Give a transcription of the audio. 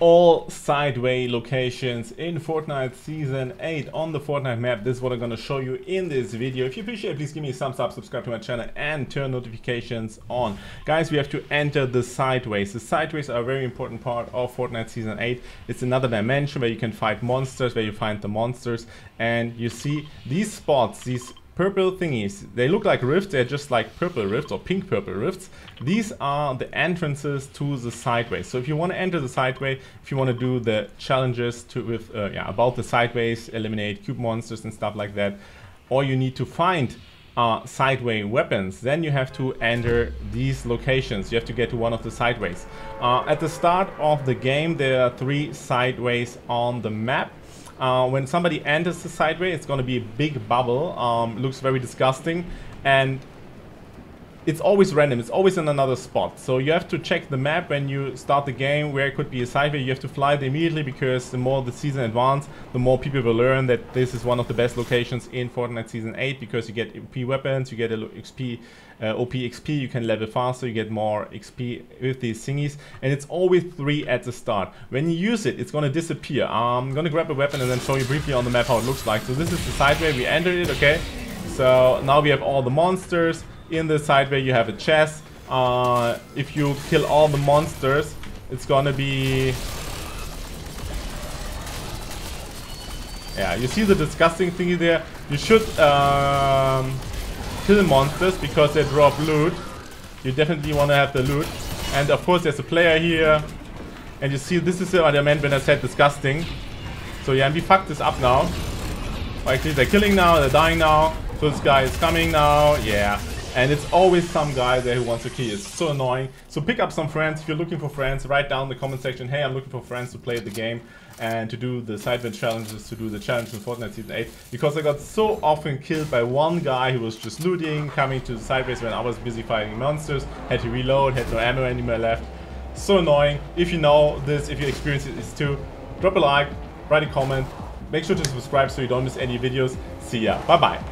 all sideway locations in Fortnite Season 8 on the Fortnite map. This is what I'm going to show you in this video. If you appreciate it, please give me a thumbs up, subscribe to my channel and turn notifications on. Guys, we have to enter the sideways. The sideways are a very important part of Fortnite Season 8. It's another dimension where you can fight monsters, where you find the monsters. And you see these spots, these purple thingies. They look like rifts, they're just like purple rifts or pink purple rifts. These are the entrances to the sideways. So if you want to enter the sideway, if you want to do the challenges to with uh, yeah, about the sideways, eliminate cube monsters and stuff like that, or you need to find uh, sideway weapons, then you have to enter these locations. You have to get to one of the sideways. Uh, at the start of the game, there are three sideways on the map. Uh, when somebody enters the sideway, it's going to be a big bubble. Um, looks very disgusting. And it's always random. It's always in another spot. So you have to check the map when you start the game where it could be a sideway. You have to fly there immediately because the more the season advances, the more people will learn that this is one of the best locations in Fortnite Season 8 because you get OP weapons, you get XP, uh, OP XP, you can level faster, you get more XP with these thingies. And it's always three at the start. When you use it, it's going to disappear. I'm going to grab a weapon and then show you briefly on the map how it looks like. So this is the sideway. We entered it, okay? So now we have all the monsters. In the sideway you have a chest. Uh, if you kill all the monsters, it's gonna be... Yeah, you see the disgusting thingy there? You should um, kill monsters because they drop loot. You definitely want to have the loot. And of course there's a player here. And you see this is what I meant when I said disgusting. So yeah, and we fucked this up now. Actually they're killing now, they're dying now. So this guy is coming now. Yeah. And it's always some guy there who wants to kill you. It's so annoying. So pick up some friends. If you're looking for friends, write down in the comment section, hey, I'm looking for friends to play the game and to do the sideways challenges, to do the challenge in Fortnite Season 8. Because I got so often killed by one guy who was just looting, coming to the sideways when I was busy fighting monsters, had to reload, had no ammo anymore left. So annoying. If you know this, if you experience it too, drop a like, write a comment, make sure to subscribe so you don't miss any videos. See ya. Bye bye.